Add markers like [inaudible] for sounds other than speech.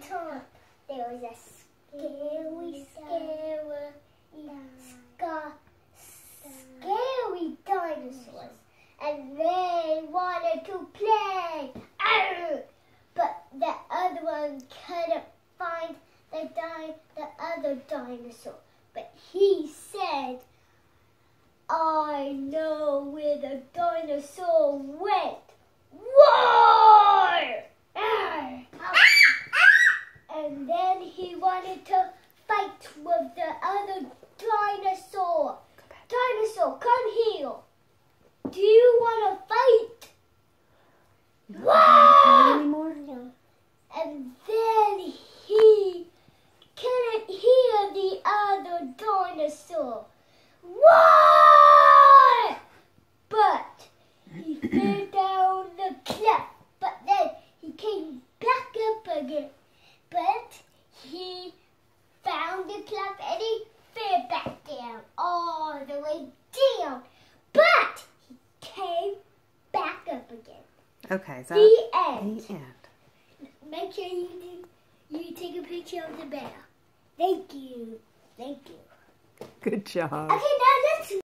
time there was a scary, scary, sca- scary dinosaurs, and they wanted to play. But the other one couldn't find the di- the other dinosaur. But he said, "I know where the dinosaur went." Roar! Arr! And then he wanted to fight with the other dinosaur. Dinosaur, come here. Do you want to fight? You don't want to play Roar! anymore? No. And then he couldn't hear the other dinosaur. Roar! But he [clears throat] fell down the cliff. But then he came back up again. But he found the cliff and he fell back down all the way down. But he came back up again. Okay, so The end. the end. Make sure you you take a picture of the bear. Thank you. Thank you. Good job. Okay,